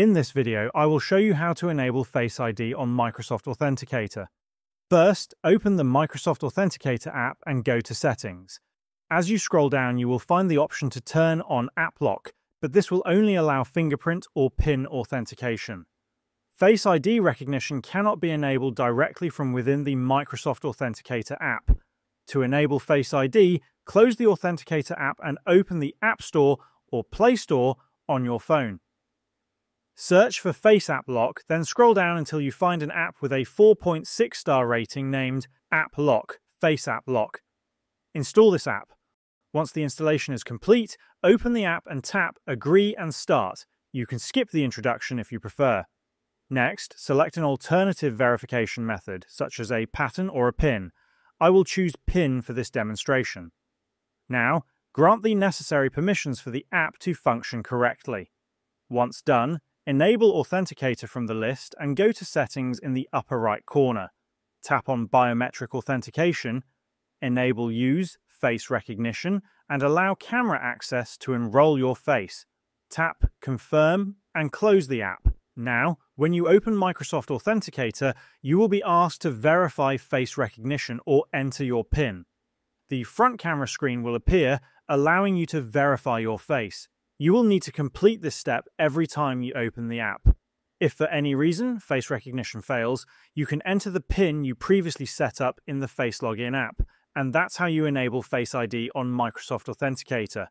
In this video, I will show you how to enable Face ID on Microsoft Authenticator. First, open the Microsoft Authenticator app and go to Settings. As you scroll down, you will find the option to turn on App Lock, but this will only allow fingerprint or PIN authentication. Face ID recognition cannot be enabled directly from within the Microsoft Authenticator app. To enable Face ID, close the Authenticator app and open the App Store or Play Store on your phone. Search for Face App Lock, then scroll down until you find an app with a 4.6 star rating named App Lock, Face App Lock. Install this app. Once the installation is complete, open the app and tap Agree and Start. You can skip the introduction if you prefer. Next, select an alternative verification method, such as a pattern or a PIN. I will choose PIN for this demonstration. Now, grant the necessary permissions for the app to function correctly. Once done, Enable Authenticator from the list and go to Settings in the upper right corner. Tap on Biometric Authentication, enable Use Face Recognition, and allow camera access to enroll your face. Tap Confirm and close the app. Now, when you open Microsoft Authenticator, you will be asked to verify face recognition or enter your PIN. The front camera screen will appear, allowing you to verify your face. You will need to complete this step every time you open the app. If for any reason face recognition fails, you can enter the PIN you previously set up in the Face Login app, and that's how you enable Face ID on Microsoft Authenticator.